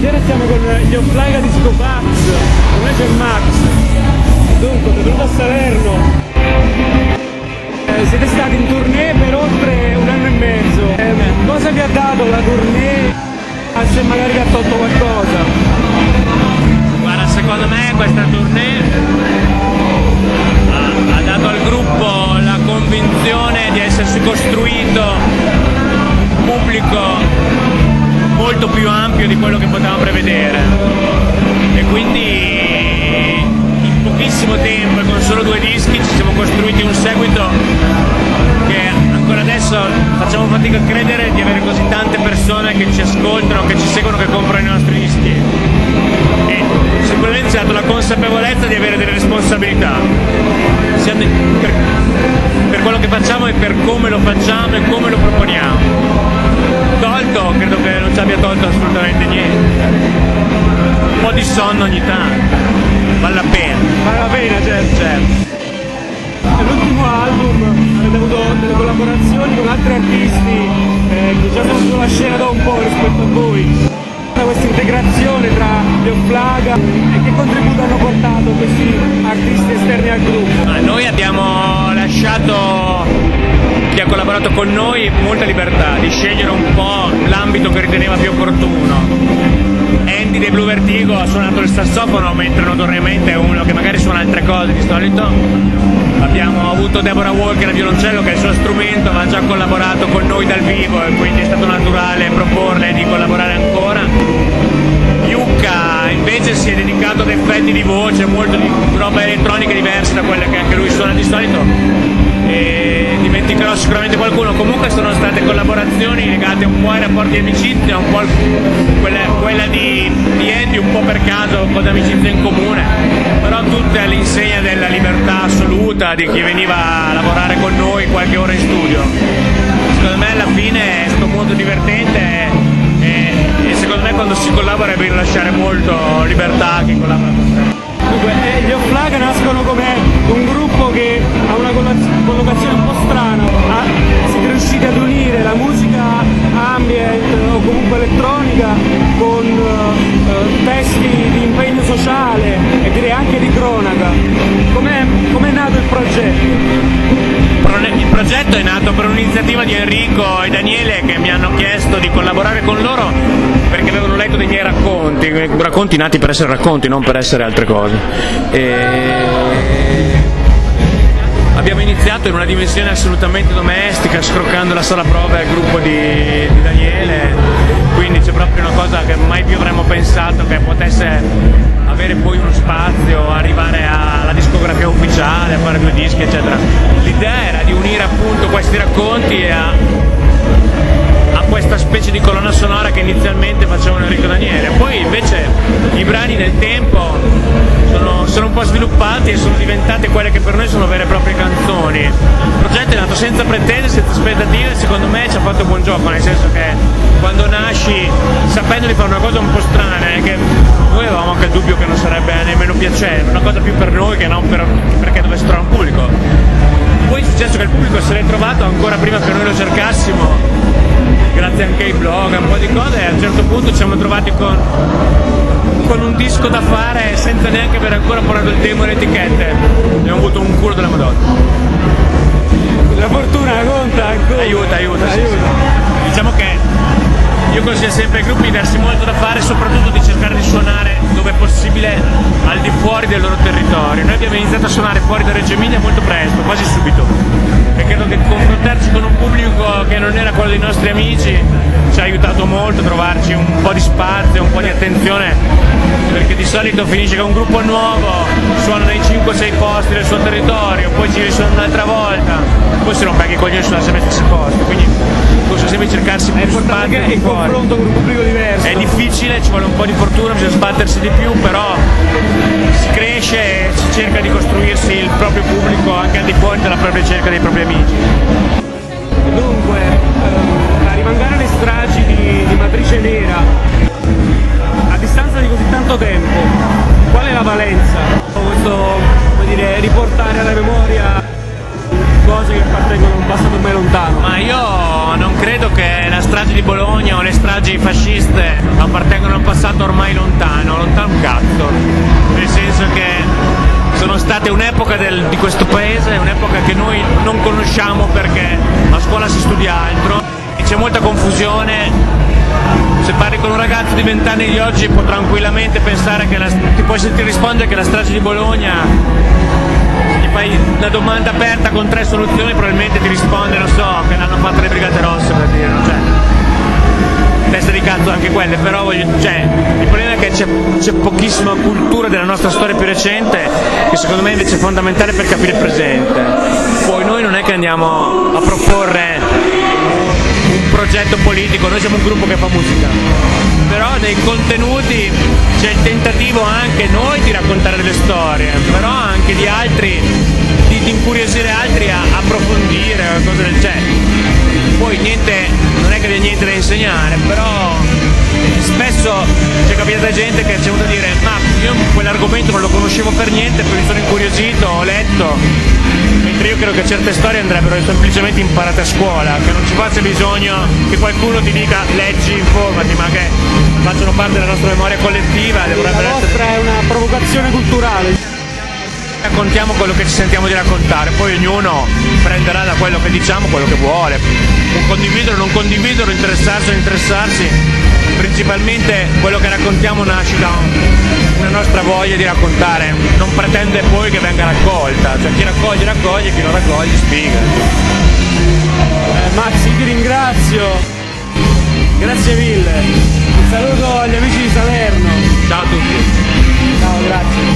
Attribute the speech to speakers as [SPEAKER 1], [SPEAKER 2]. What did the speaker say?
[SPEAKER 1] Stasera siamo con gli Offlaga di Scopax, con me c'è Max. Dunque, benvenuto a Salerno. Eh, siete stati in tournée per oltre un anno e mezzo. Eh, cosa vi ha dato la tournée? Ah, Se magari vi ha tolto qualcosa.
[SPEAKER 2] Guarda, secondo me questa tournée pochissimo tempo e con solo due dischi ci siamo costruiti un seguito che ancora adesso facciamo fatica a credere di avere così tante persone che ci ascoltano, che ci seguono, che comprano i nostri dischi. E sicuramente ci ha dato la consapevolezza di avere delle responsabilità per, per quello che facciamo e per come lo facciamo e come lo proponiamo. Tolto credo che non ci abbia tolto assolutamente niente. Un po' di sonno ogni tanto vale la pena
[SPEAKER 1] Vale la pena, certo.
[SPEAKER 2] certo
[SPEAKER 1] Nell'ultimo album avete avuto delle collaborazioni con altri artisti eh, che già sono sulla scena da un po' rispetto a voi. Questa integrazione tra gli Offlaga e che contributo hanno portato questi artisti esterni al gruppo?
[SPEAKER 2] Ma noi abbiamo lasciato collaborato con noi molta libertà di scegliere un po' l'ambito che riteneva più opportuno. Andy dei Blue Vertigo ha suonato il sassofono mentre notoriamente è uno che magari suona altre cose di solito. Abbiamo avuto Deborah Walker al violoncello che è il suo strumento, ma ha già collaborato con noi dal vivo e quindi è stato naturale proporle di collaborare ancora. Yuka invece si è dedicato ad effetti di voce, molto di roba elettronica diversa da quelle che anche lui suona di solito dimenticherò sicuramente qualcuno. Comunque sono state collaborazioni legate un po' ai rapporti di amicizia, un po' quella, quella di, di Andy un po' per caso con amicizia in comune, però tutte all'insegna della libertà assoluta di chi veniva a lavorare con noi qualche ora in studio. Secondo me alla fine è stato molto divertente e, e- secondo me quando si collabora è bene lasciare molto libertà a chi collabora con te.
[SPEAKER 1] Dunque, eh, gli Offlaga nascono come comunque elettronica con eh, eh, testi di impegno sociale e direi anche di cronaca. Com'è, com'è nato il progetto?
[SPEAKER 2] Pro- Il progetto è nato per un'iniziativa di Enrico e Daniele che mi hanno chiesto di collaborare con loro perché avevano letto dei miei racconti, racconti nati per essere racconti, non per essere altre cose. E... Abbiamo iniziato in una dimensione assolutamente domestica, scroccando la sala prove al gruppo di, di Daniele, pensato che potesse avere poi uno spazio, arrivare alla discografia ufficiale, a fare due dischi, eccetera. L'idea era di unire appunto questi racconti a senza aspettative, secondo me ci ha fatto buon gioco, nel senso che quando nasci sapendo di fare una cosa un po' strana, eh, che noi avevamo anche il dubbio che non sarebbe nemmeno piacevole, una cosa più per noi che non per, perché dovesse trovare un pubblico. Poi è successo che il pubblico se l'è trovato ancora prima che noi lo cercassimo grazie anche ai blog, a un po' di cose e a un certo punto ci siamo trovati con, con un disco da fare senza neanche aver ancora portato il demo e le etichette. Del loro territorio. Noi abbiamo iniziato a suonare fuori da Reggio Emilia molto presto, quasi subito. E credo che confrontarci con un pubblico che non era quello dei nostri amici ci ha aiutato molto a trovarci un po' di spazio, un po' di attenzione, perché di solito finisce che un gruppo nuovo suona nei 5-6 posti del suo territorio, poi ci risuona un'altra volta, poi si rompe anche i coglioni sulla sempre stessi posti, quindi bisogna sempre cercarsi più
[SPEAKER 1] importante
[SPEAKER 2] spazio
[SPEAKER 1] il
[SPEAKER 2] fuori.
[SPEAKER 1] confronto con un pubblico diverso.
[SPEAKER 2] È difficile, ci vuole un po' di fortuna, bisogna sbattersi di più, però si cresce e si cerca di costruirsi il proprio pubblico anche al di fuori della propria ricerca dei propri amici.
[SPEAKER 1] Dunque, ehm, a rimangare alle stragi di, di che
[SPEAKER 2] la stragi di Bologna o le stragi fasciste appartengono a un passato ormai lontano, lontano un cazzo, nel senso che sono state un'epoca del, di questo paese, un'epoca che noi non conosciamo perché a scuola si studia altro e c'è molta confusione. Se parli con un ragazzo di 20 anni di oggi può tranquillamente pensare che la, ti puoi sentire rispondere che la strage di Bologna fai una domanda aperta con tre soluzioni probabilmente ti risponde, non so, che l'hanno fatta le Brigate Rosse per dire, cioè, testa di cazzo anche quelle, però voglio, cioè, il problema è che c'è, c'è, pochissima cultura della nostra storia più recente che secondo me invece è fondamentale per capire il presente. Poi noi non è che andiamo a proporre un progetto politico, noi siamo un gruppo che fa musica, però nei contenuti c'è il tentativo anche noi di raccontare delle storie, però anche di altri, incuriosire altri a approfondire, cose del genere. Poi niente, non è che abbia niente da insegnare, però spesso c'è capitata gente che ci è venuta a dire ma io quell'argomento non lo conoscevo per niente, poi mi sono incuriosito, ho letto, mentre io credo che certe storie andrebbero semplicemente imparate a scuola, che non ci faccia bisogno che qualcuno ti dica leggi, informati, ma che facciano parte della nostra memoria collettiva.
[SPEAKER 1] La vostra
[SPEAKER 2] essere...
[SPEAKER 1] è una provocazione culturale
[SPEAKER 2] raccontiamo quello che ci sentiamo di raccontare, poi ognuno prenderà da quello che diciamo quello che vuole, può condividere o non condividere, interessarsi o non interessarsi, principalmente quello che raccontiamo nasce da una nostra voglia di raccontare, non pretende poi che venga raccolta, cioè chi raccoglie raccoglie, chi non raccoglie spiega.
[SPEAKER 1] Eh, Maxi ti ringrazio, grazie mille, un saluto agli amici di Salerno.
[SPEAKER 2] Ciao a tutti.
[SPEAKER 1] Ciao, grazie.